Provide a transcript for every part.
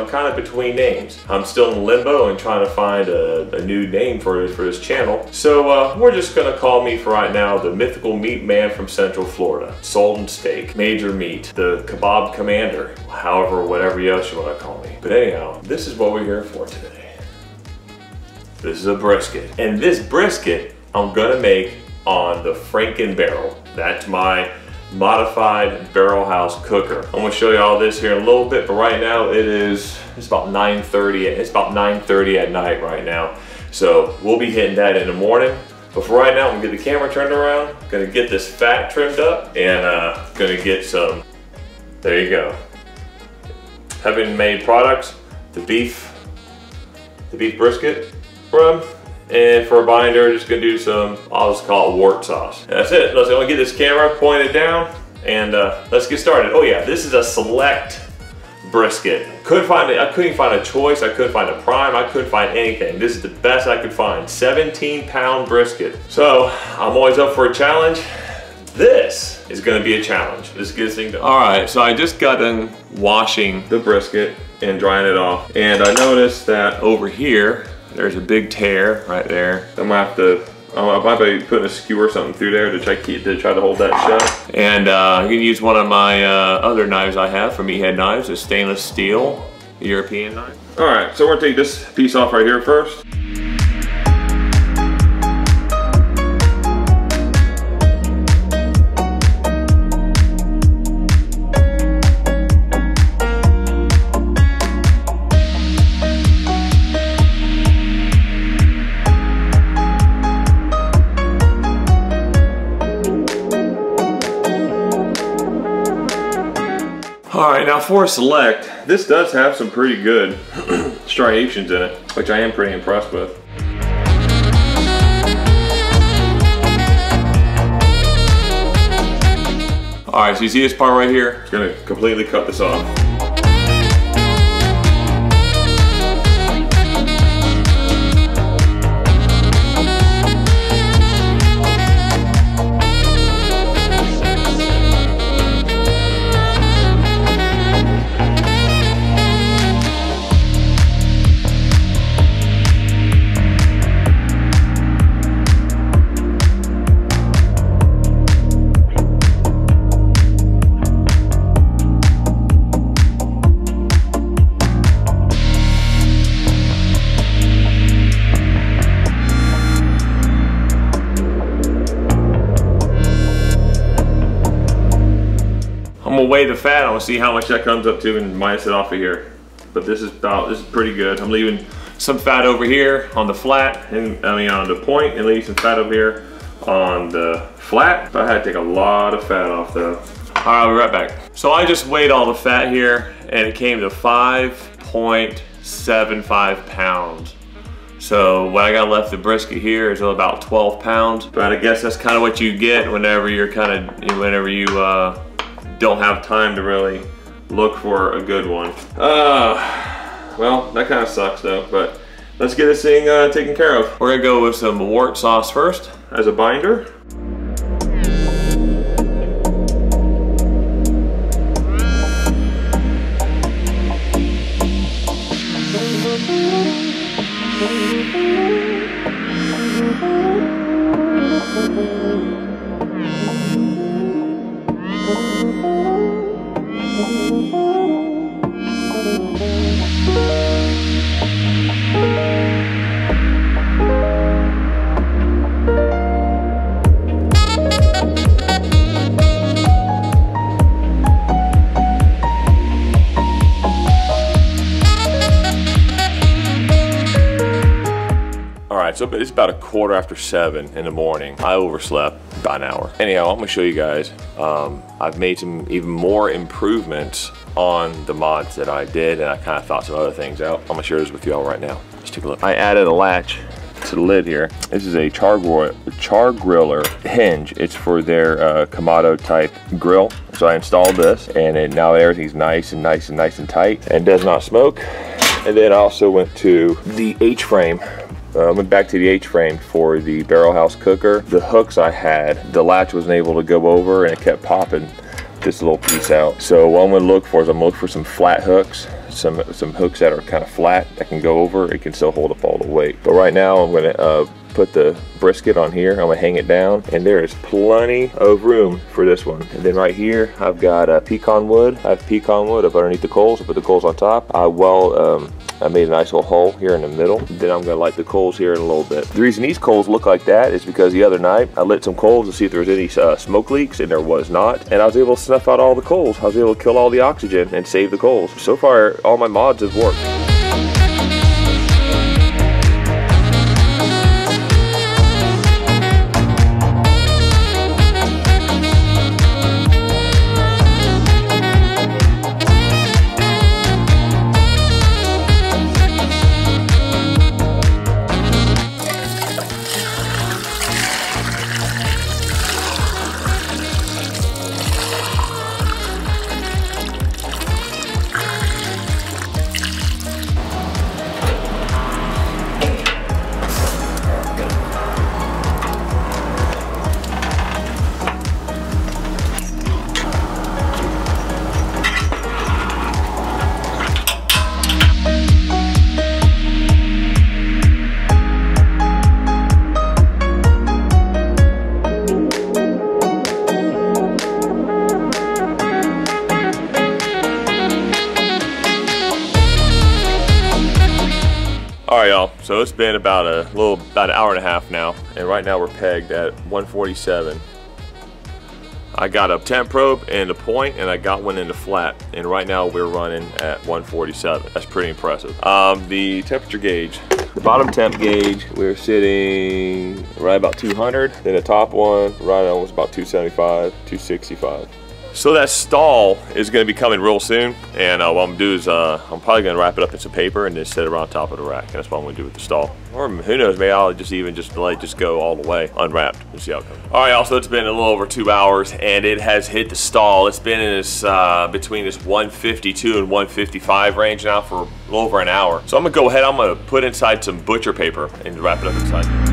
I'm kind of between names. I'm still in limbo and trying to find a, a new name for, for this channel. So uh, we're just gonna call me for right now the mythical meat man from Central Florida. Sultan Steak, Major Meat, the Kebab Commander, however, whatever else you wanna call me. But anyhow, this is what we're here for today. This is a brisket. And this brisket, I'm gonna make on the Franken Barrel. That's my modified barrel house cooker. I'm gonna show you all this here in a little bit, but right now it is, it's about 9.30, it's about 9.30 at night right now. So we'll be hitting that in the morning. But for right now, I'm gonna get the camera turned around, gonna get this fat trimmed up, and uh, gonna get some, there you go. Heaven made products, the beef, the beef brisket rub, and for a binder, just gonna do some, I'll just call it wart sauce. And that's it. Let's go get this camera pointed down and uh, let's get started. Oh yeah, this is a select brisket. Couldn't find it, I couldn't find a choice, I couldn't find a prime, I couldn't find anything. This is the best I could find, 17 pound brisket. So I'm always up for a challenge. This is gonna be a challenge. This gets thing done. All right, so I just got done washing the brisket and drying it off. And I noticed that over here, there's a big tear right there. I'm gonna have to, I might be putting a skewer or something through there to try, to try to hold that shut. And uh, you can use one of my uh, other knives I have from Meathead Knives, a stainless steel European knife. All right, so we're gonna take this piece off right here first. Now for select, this does have some pretty good striations in it, which I am pretty impressed with. All right, so you see this part right here? It's gonna completely cut this off. The fat. Gonna see how much that comes up to and minus it off of here. But this is about, this is pretty good. I'm leaving some fat over here on the flat, and I mean on the point, and leaving some fat over here on the flat. I had to take a lot of fat off though. All right, I'll be right back. So I just weighed all the fat here, and it came to 5.75 pounds. So what I got left the brisket here is about 12 pounds. But I guess that's kind of what you get whenever you're kind of, whenever you uh, don't have time to really look for a good one. Uh, well, that kind of sucks though, but let's get this thing uh, taken care of. We're gonna go with some wart sauce first as a binder. So it's about a quarter after seven in the morning. I overslept by an hour. Anyhow, I'm gonna show you guys. Um, I've made some even more improvements on the mods that I did, and I kind of thought some other things out. I'm gonna share this with you all right now. Let's take a look. I added a latch to the lid here. This is a char, char griller hinge. It's for their uh, Kamado type grill. So I installed this, and it, now everything's nice and nice and nice and tight, and does not smoke. And then I also went to the H-frame uh, went back to the H-frame for the barrel house cooker. The hooks I had, the latch wasn't able to go over and it kept popping this little piece out. So what I'm gonna look for is I'm gonna look for some flat hooks, some some hooks that are kind of flat that can go over. It can still hold up all the weight. But right now I'm gonna uh, put the brisket on here. I'm gonna hang it down and there is plenty of room for this one. And then right here, I've got uh, pecan wood. I have pecan wood up underneath the coals. I put the coals on top. I well, um, I made a nice little hole here in the middle. Then I'm gonna light the coals here in a little bit. The reason these coals look like that is because the other night I lit some coals to see if there was any uh, smoke leaks and there was not. And I was able to snuff out all the coals. I was able to kill all the oxygen and save the coals. So far, all my mods have worked. Y'all. So it's been about a little, about an hour and a half now. And right now we're pegged at 147. I got a temp probe and a point and I got one in the flat. And right now we're running at 147. That's pretty impressive. Um, the temperature gauge, the bottom temp gauge, we're sitting right about 200. Then the top one, right almost about 275, 265. So that stall is going to be coming real soon, and uh, what I'm going to do is uh, I'm probably going to wrap it up in some paper and then set it around top of the rack. And that's what I'm going to do with the stall. Or who knows, maybe I'll just even just let it just go all the way unwrapped. We'll see how it goes. All right, also it's been a little over two hours, and it has hit the stall. It's been in this uh, between this 152 and 155 range now for a little over an hour. So I'm going to go ahead. I'm going to put inside some butcher paper and wrap it up inside.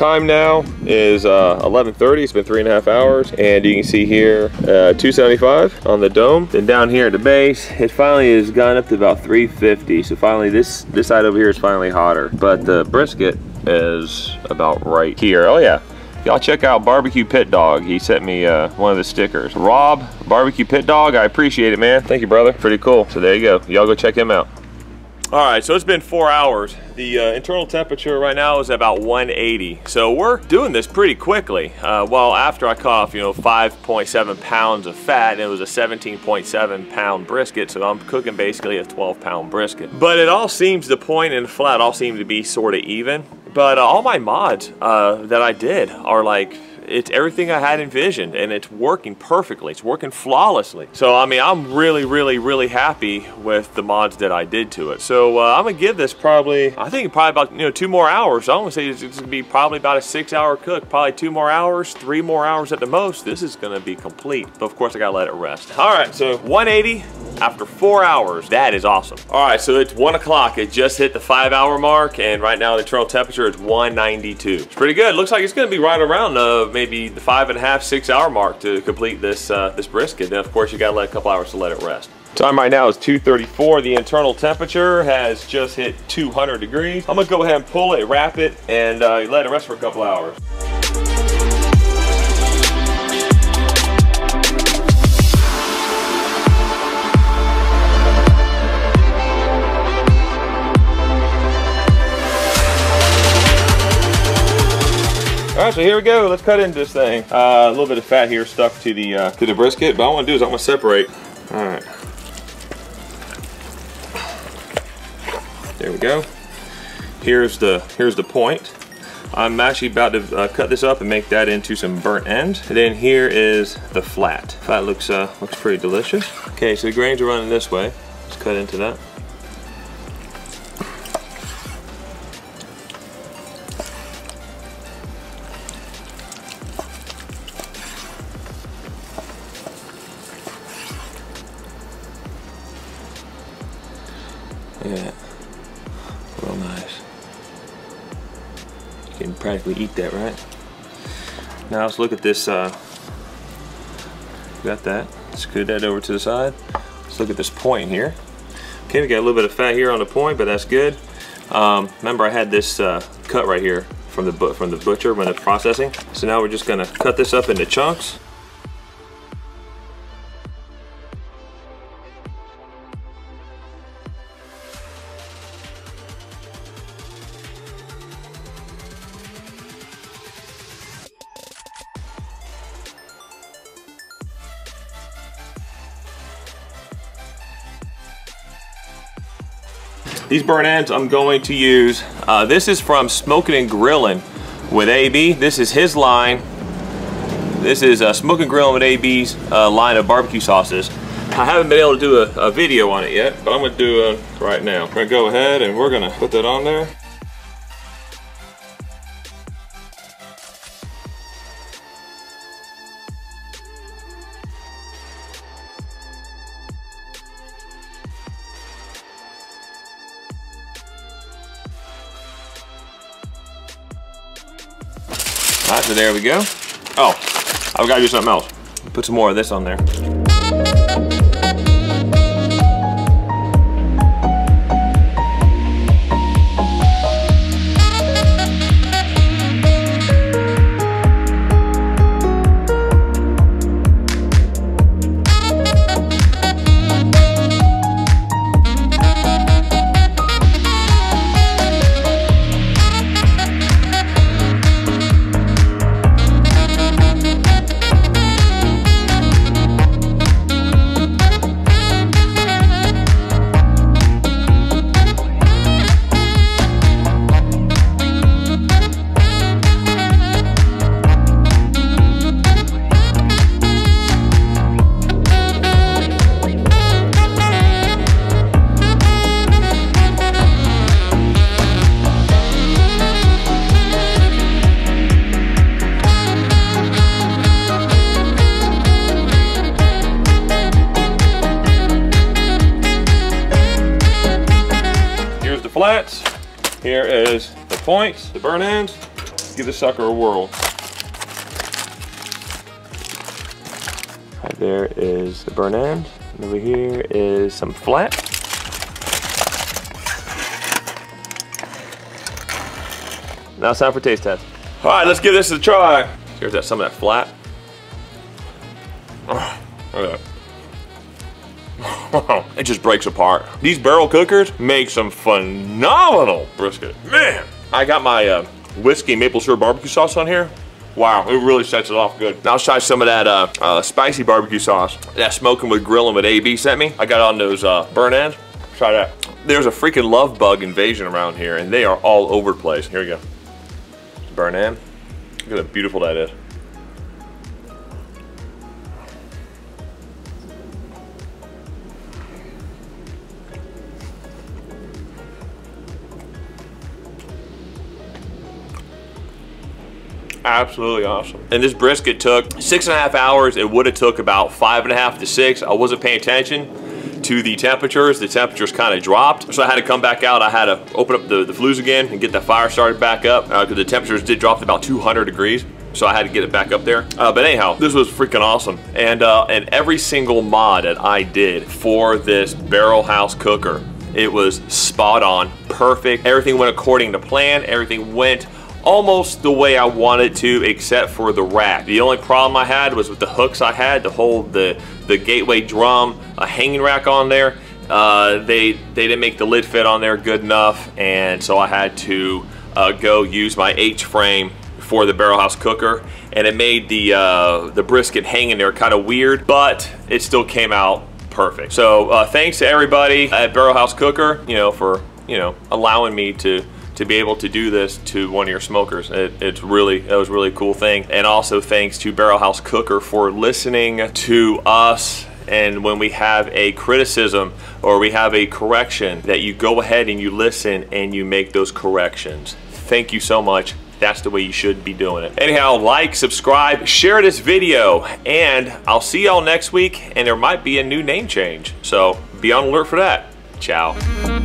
Time now is uh, 11.30, it's been three and a half hours, and you can see here uh, 275 on the dome. Then down here at the base, it finally has gone up to about 350. So finally this, this side over here is finally hotter, but the brisket is about right here. Oh yeah, Y'all check out Barbecue Pit Dog. He sent me uh, one of the stickers. Rob, Barbecue Pit Dog, I appreciate it, man. Thank you, brother. Pretty cool. So there you go. Y'all go check him out. All right, so it's been four hours. The uh, internal temperature right now is about 180. So we're doing this pretty quickly. Uh, well, after I cut off, you know, 5.7 pounds of fat, and it was a 17.7 pound brisket, so I'm cooking basically a 12 pound brisket. But it all seems, the point and flat all seem to be sort of even. But uh, all my mods uh, that I did are like it's everything I had envisioned and it's working perfectly. It's working flawlessly. So, I mean, I'm really, really, really happy with the mods that I did to it. So uh, I'm gonna give this probably, I think probably about, you know, two more hours. I'm gonna say it's, it's, gonna be probably about a six hour cook, probably two more hours, three more hours at the most. This is gonna be complete. But of course I gotta let it rest. All right, so 180 after four hours. That is awesome. All right, so it's one o'clock. It just hit the five hour mark and right now the internal temperature is 192. It's pretty good. Looks like it's gonna be right around uh, maybe the five and a half, six hour mark to complete this, uh, this brisket. Then of course you gotta let a couple hours to let it rest. Time right now is 234. The internal temperature has just hit 200 degrees. I'm gonna go ahead and pull it, wrap it, and uh, let it rest for a couple hours. Right, so here we go. Let's cut into this thing. Uh, a little bit of fat here stuck to the uh, to the brisket, but I want to do is I want to separate. All right. There we go. Here's the here's the point. I'm actually about to uh, cut this up and make that into some burnt end. And then here is the flat. Flat looks uh, looks pretty delicious. Okay, so the grains are running this way. Let's cut into that. Yeah, real nice. You can practically eat that, right? Now let's look at this. Uh, got that. Scoot that over to the side. Let's look at this point here. Okay, we got a little bit of fat here on the point, but that's good. Um, remember, I had this uh, cut right here from the from the butcher when it's processing. So now we're just gonna cut this up into chunks. These burn ends I'm going to use, uh, this is from Smoking and Grilling with AB. This is his line. This is uh, Smoking and Grilling with AB's uh, line of barbecue sauces. I haven't been able to do a, a video on it yet, but I'm gonna do it right now. We're gonna go ahead and we're gonna put that on there. There we go. Oh, I've got to do something else. Put some more of this on there. Flats. Here is the points, the burn ends. Give the sucker a whirl. Right there is the burn end. And over here is some flat. Now it's time for taste test. All right, let's give this a try. Here's that some of that flat. Oh, look at that. It just breaks apart. These barrel cookers make some phenomenal brisket. Man, I got my uh, whiskey maple syrup barbecue sauce on here. Wow, it really sets it off good. Now let's try some of that uh, uh, spicy barbecue sauce. That smoking with grilling with AB sent me. I got on those uh, burn ends. Try that. There's a freaking love bug invasion around here and they are all over the place. Here we go. Burn end. Look at how beautiful that is. Absolutely awesome. And this brisket took six and a half hours. It would have took about five and a half to six. I wasn't paying attention to the temperatures. The temperatures kind of dropped. So I had to come back out. I had to open up the, the flues again and get the fire started back up because uh, the temperatures did drop to about 200 degrees so I had to get it back up there. Uh, but anyhow, this was freaking awesome. And, uh, and every single mod that I did for this barrel house cooker, it was spot on, perfect. Everything went according to plan. Everything went almost the way I wanted to except for the rack. The only problem I had was with the hooks I had to hold the, the gateway drum, a hanging rack on there. Uh, they, they didn't make the lid fit on there good enough and so I had to uh, go use my H-frame for the barrel house cooker and it made the, uh, the brisket hanging there kind of weird but it still came out perfect. So uh, thanks to everybody at Barrel House Cooker, you know, for, you know, allowing me to to be able to do this to one of your smokers. It, it's really, that was really cool thing. And also thanks to Barrel House Cooker for listening to us and when we have a criticism or we have a correction that you go ahead and you listen and you make those corrections. Thank you so much. That's the way you should be doing it. Anyhow, like, subscribe, share this video, and I'll see y'all next week, and there might be a new name change. So be on alert for that. Ciao.